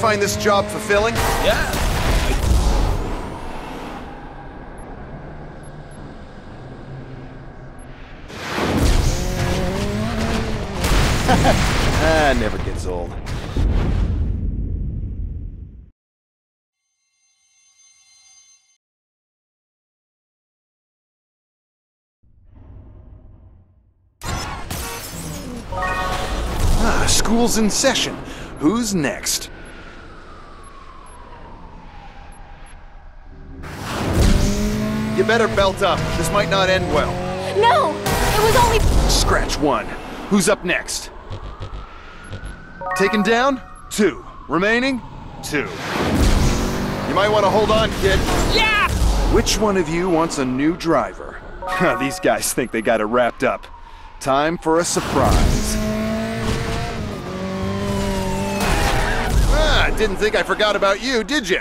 find this job fulfilling? Yeah. Ah, never gets old. Ah, school's in session. Who's next? You better belt up. This might not end well. No! It was only. Scratch one. Who's up next? Taken down? Two. Remaining? Two. You might want to hold on, kid. Yeah! Which one of you wants a new driver? These guys think they got it wrapped up. Time for a surprise. Ah, didn't think I forgot about you, did you?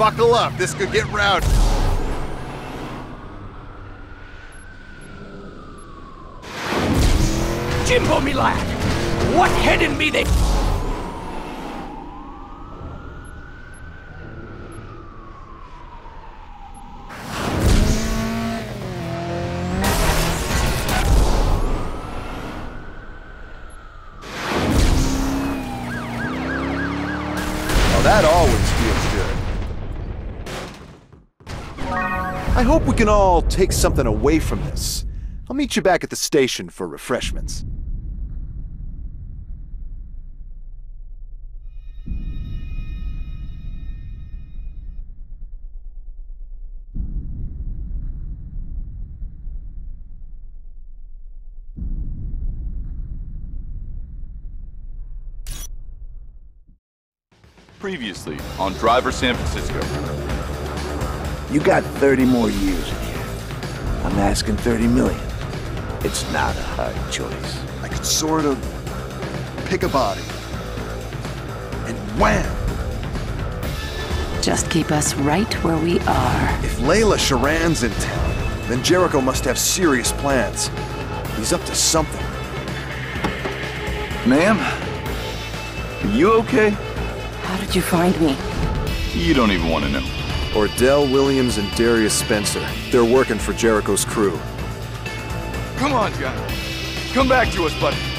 Buckle up, this could get rowdy. Jimbo, me lad. What headed me they... I hope we can all take something away from this. I'll meet you back at the station for refreshments. Previously on Driver San Francisco. You got 30 more years in here. I'm asking 30 million. It's not a hard choice. I could sort of pick a body. And wham! Just keep us right where we are. If Layla Sharan's in town, then Jericho must have serious plans. He's up to something. Ma'am? Are you okay? How did you find me? You don't even want to know. Ordell Williams and Darius Spencer. They're working for Jericho's crew. Come on, John. Come back to us, buddy.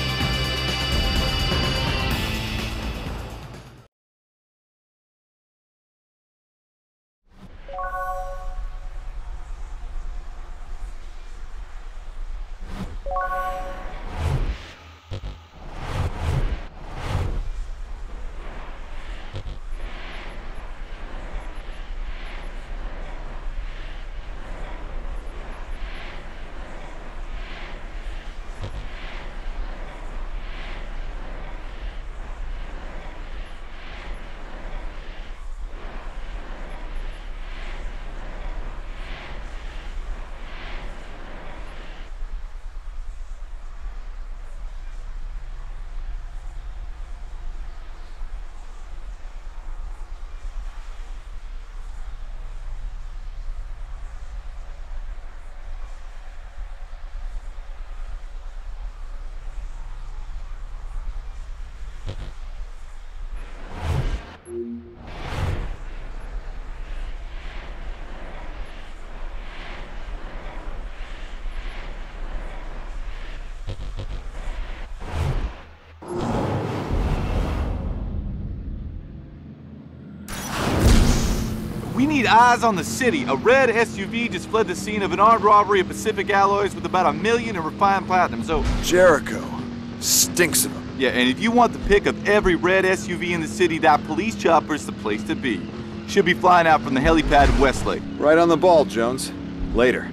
Need eyes on the city. A red SUV just fled the scene of an armed robbery of Pacific Alloys with about a million in refined platinum. So, Jericho. Stinks of them. yeah, and if you want the pick of every red SUV in the city, that police chopper's the place to be. Should be flying out from the helipad in Westlake. Right on the ball, Jones. Later.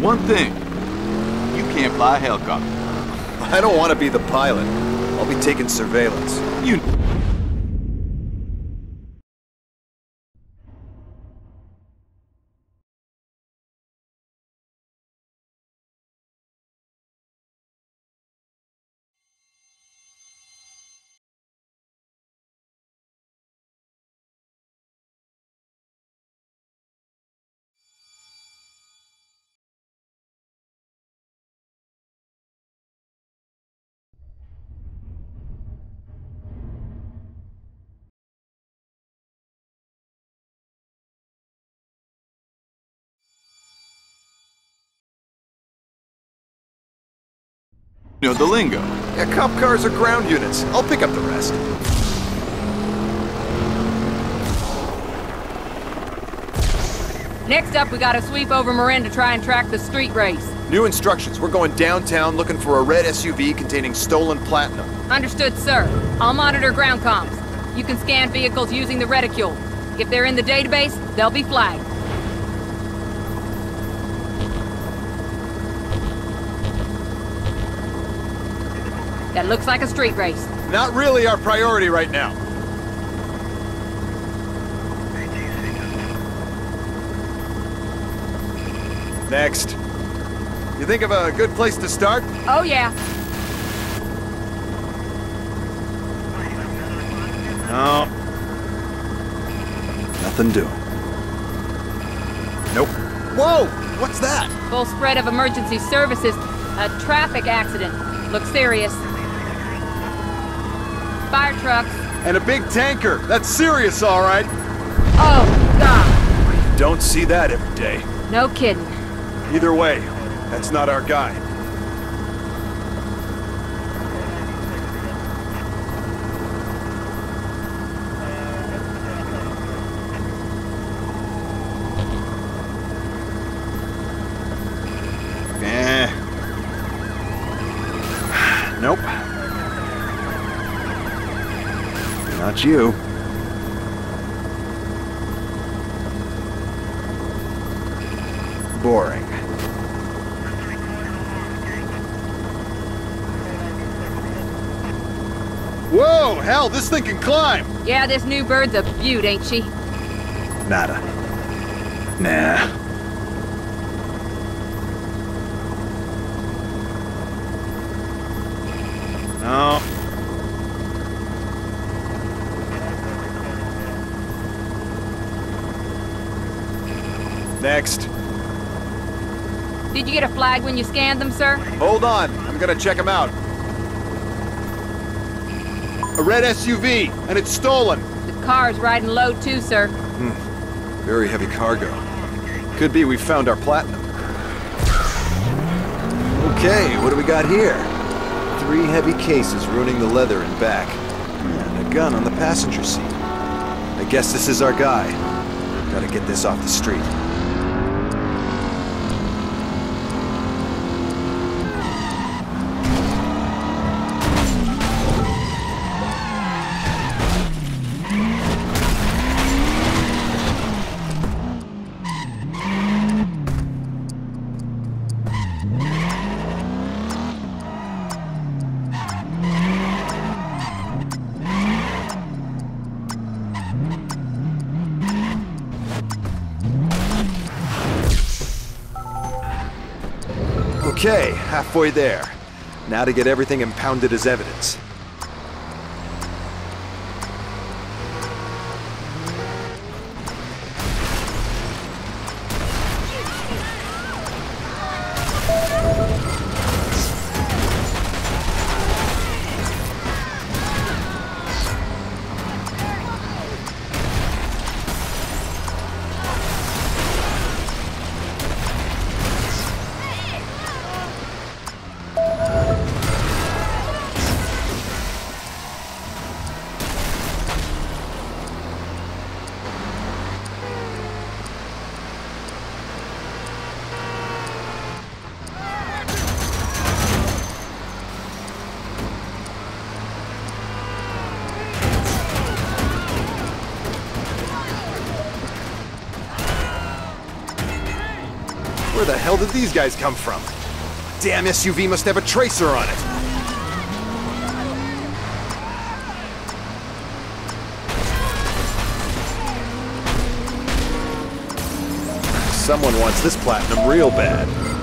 One thing, fly a helicopter. I don't want to be the pilot. I'll be taking surveillance. You know the lingo. Yeah, cop cars are ground units. I'll pick up the rest. Next up, we gotta sweep over Marin to try and track the street race. New instructions. We're going downtown looking for a red SUV containing stolen platinum. Understood, sir. I'll monitor ground comms. You can scan vehicles using the reticule. If they're in the database, they'll be flagged. That looks like a street race. Not really our priority right now. Next. You think of a good place to start? Oh, yeah. No. Nothing doing. Nope. Whoa! What's that? Full spread of emergency services. A traffic accident. Looks serious. Fire trucks. And a big tanker. That's serious, all right. Oh, God. Don't see that every day. No kidding. Either way, that's not our guy. Eh. Nope. Not you. Boring. Whoa, hell, this thing can climb! Yeah, this new bird's a beaut, ain't she? Nada. Nah. No. Next. Did you get a flag when you scanned them, sir? Hold on, I'm gonna check them out. A red SUV, and it's stolen. The car's riding low too, sir. Hmm. Very heavy cargo. Could be we found our platinum. Okay, what do we got here? Three heavy cases ruining the leather and back. And a gun on the passenger seat. I guess this is our guy. Gotta get this off the street. Okay, halfway there. Now to get everything impounded as evidence. Where the hell did these guys come from? Damn SUV must have a tracer on it. Someone wants this platinum real bad.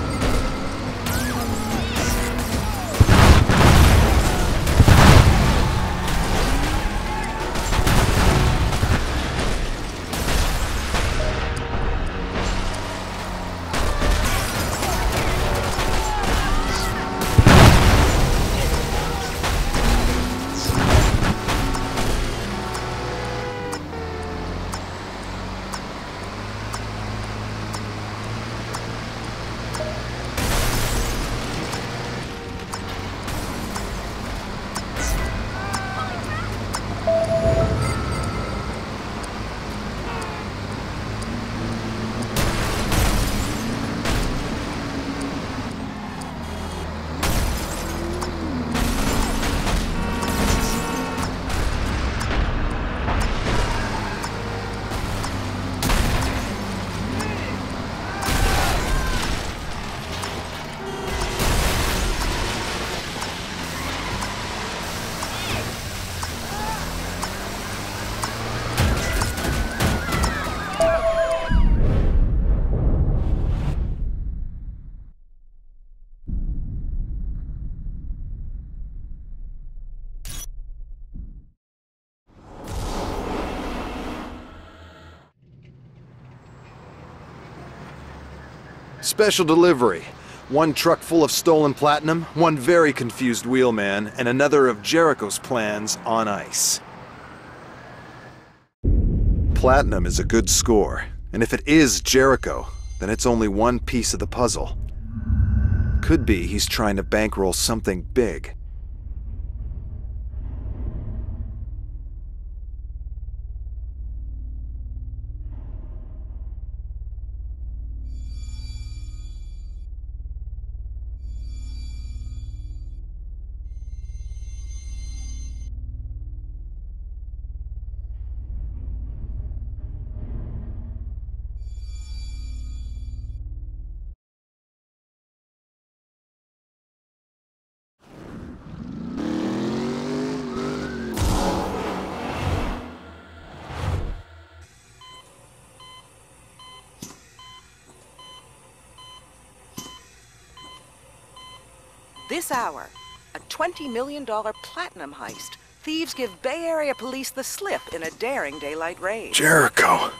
Special delivery. One truck full of stolen platinum, one very confused wheelman, and another of Jericho's plans on ice. Platinum is a good score, and if it is Jericho, then it's only one piece of the puzzle. Could be he's trying to bankroll something big. This hour, a $20 million platinum heist. Thieves give Bay Area police the slip in a daring daylight raid. Jericho!